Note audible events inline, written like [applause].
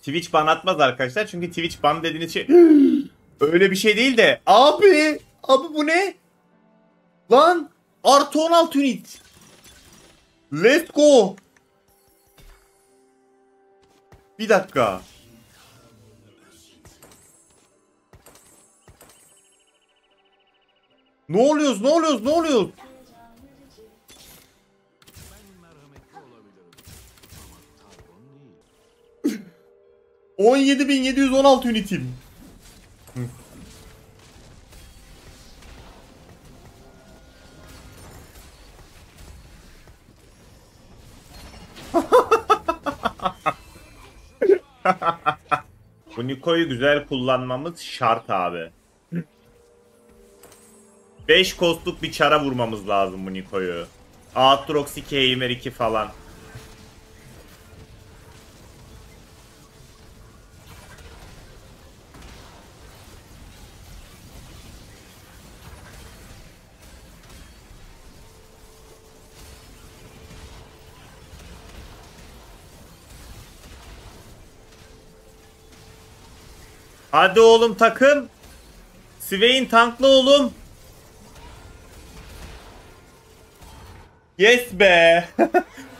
Twitch ban atmaz arkadaşlar. Çünkü Twitch ban dediğiniz şey [gasps] öyle bir şey değil de. Abi! Abi bu ne? Lan! Artı 16 unit. Let's go. Bir dakika. Ne oluyoruz? Ne oluyoruz? Ne oluyoruz? On yedi bin yedi yüz on altı ünitim. Hı. [laughs] Bu Niko'yu güzel kullanmamız şart abi. 5 kostluk bir çara vurmamız lazım bu Niko'yu. Aatrox 2, Heimer 2 falan. Hadi oğlum takım. Swain tanklı oğlum. Yes be. [laughs]